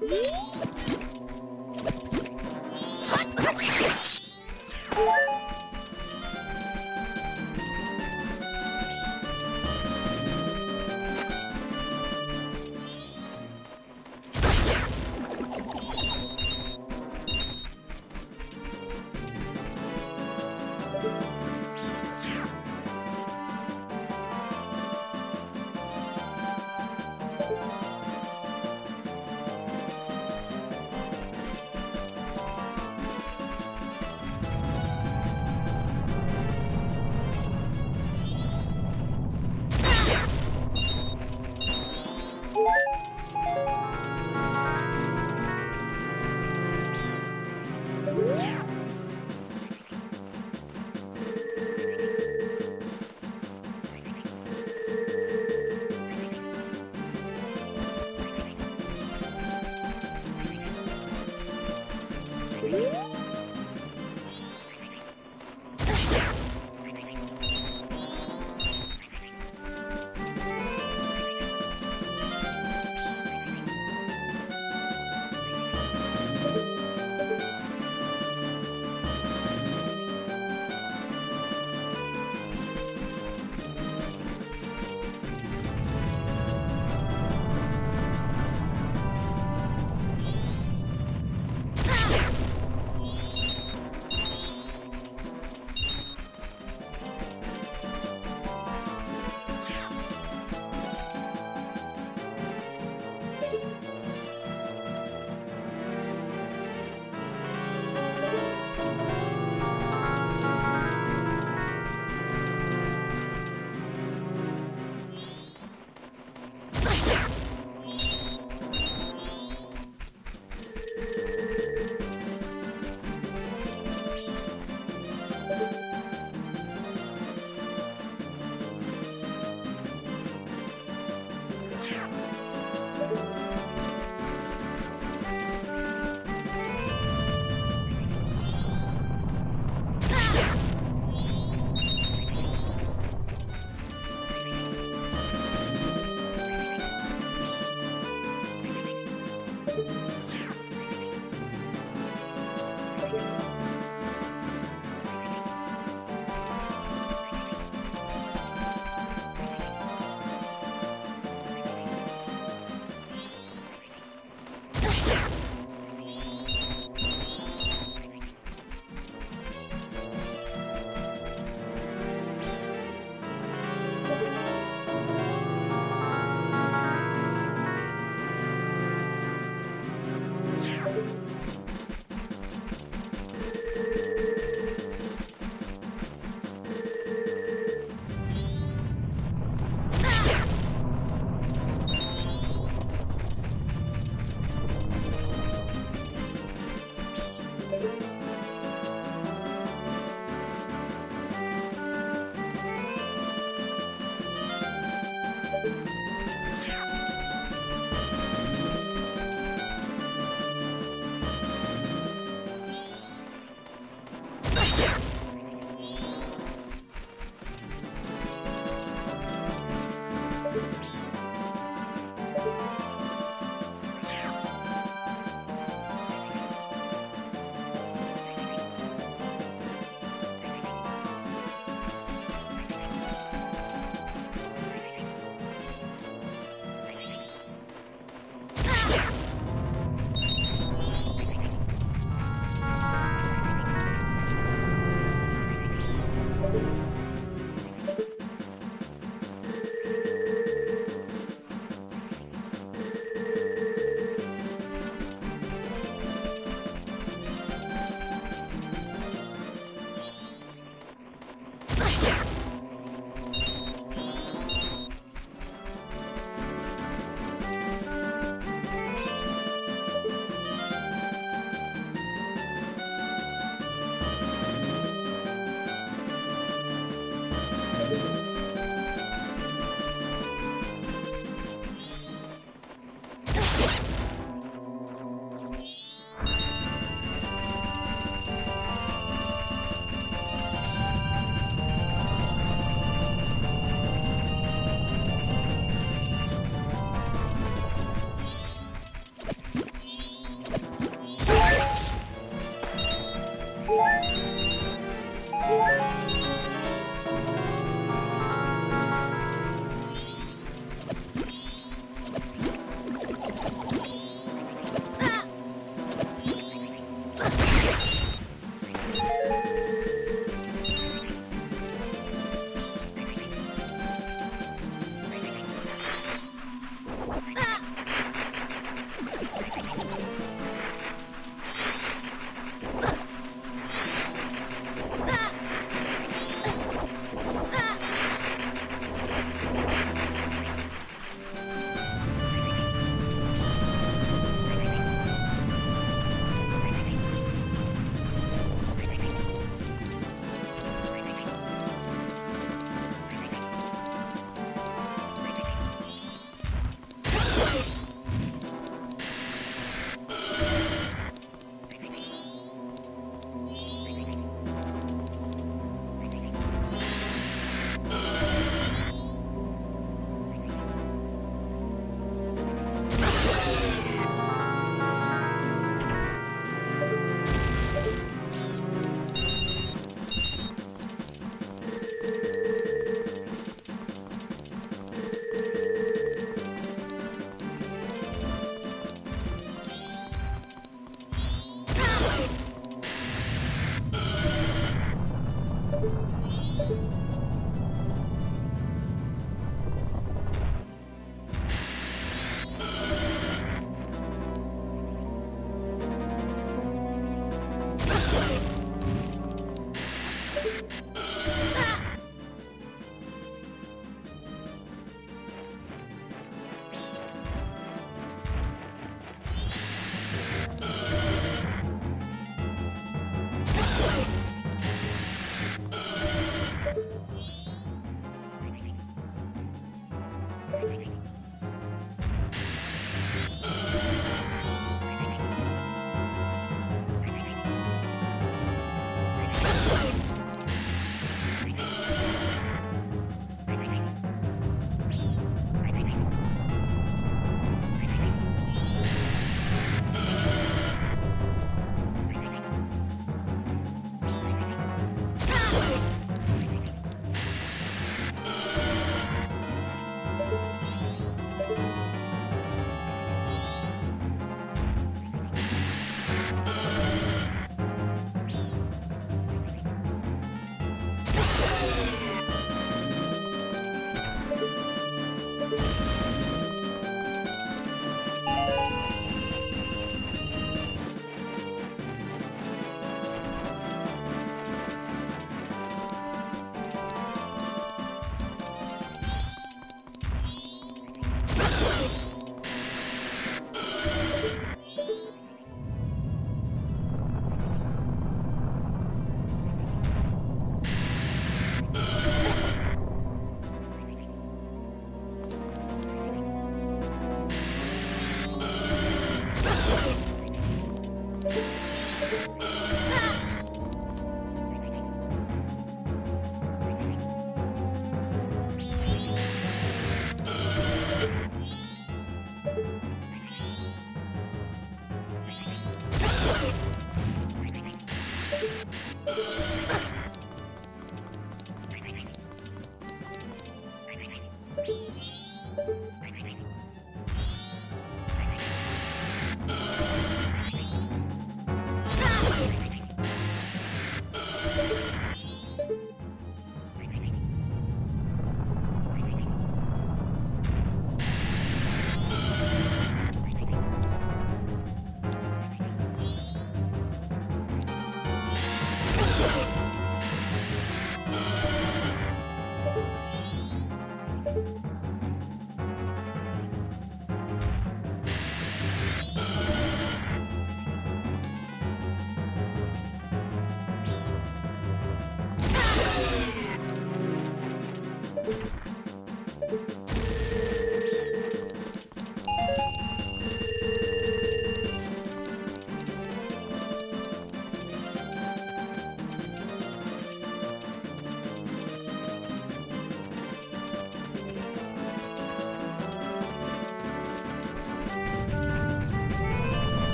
Yeah.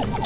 You